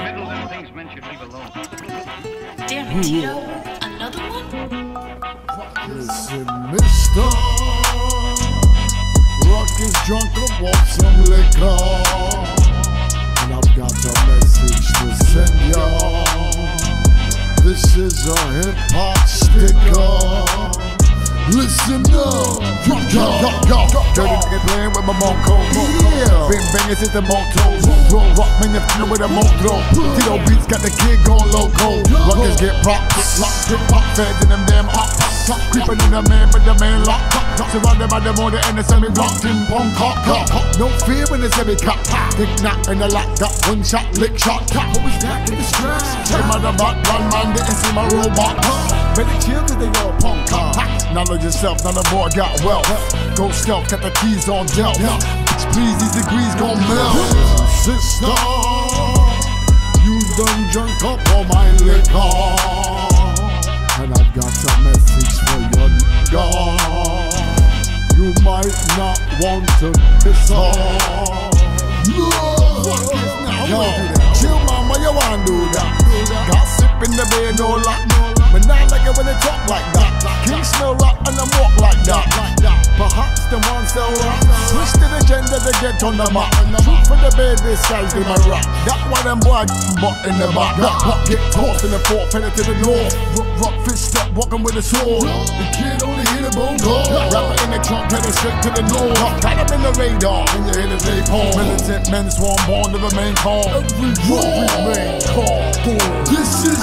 Meddles and things men should leave alone. Damn it, hmm. Tito. Another one? Listen, mister. Rock is drunk, I want some liquor. And I've got a message to send y'all. This is a hip hop sticker. Listen up, yo, yo, yo, yo. Dirty nigga playing with my Monco. Yeah, bang bang it's the moto. Roll rock man, you feel with a moto. Tito beats got the kid going loco. Rockers get props, lock, get pop feds in them damn hot. Top creeping in the man, but the man lock. Surrounded by the motor and the semi blocked in pong cock. No fear when the semi cop. Think not in the lock, got one shot, lick shot. What was that in the stress? Check my the back, one man didn't see my robot. Better chill till they all punk car. Knowledge yourself, now the boy got wealth. Go stealth, got the keys on dealt. Please, these degrees gon' melt. Sister, you done drunk up all my liquor. And I've got a message for your nigga. You might not want to piss off. Yo, chill mama, you wanna do that? Gossip in the bed, no lock. But not like it when they talk like that. King smell rock and I walk like that. Perhaps the one sell rock. Switch to the gender to get on the map. Truth for the bed, this guy's in my rock. That why them boy butt in the back. That pop get tossed in the fort, headed to the north. Rock, rock, fist up, walking with a sword. The kid only hit a bone goal. Rapper in the trunk, headed straight to the north. Got him in the radar, and you the tape home. Militant men swarm born to remain calm. Every war remain calm. This is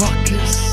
Rukus.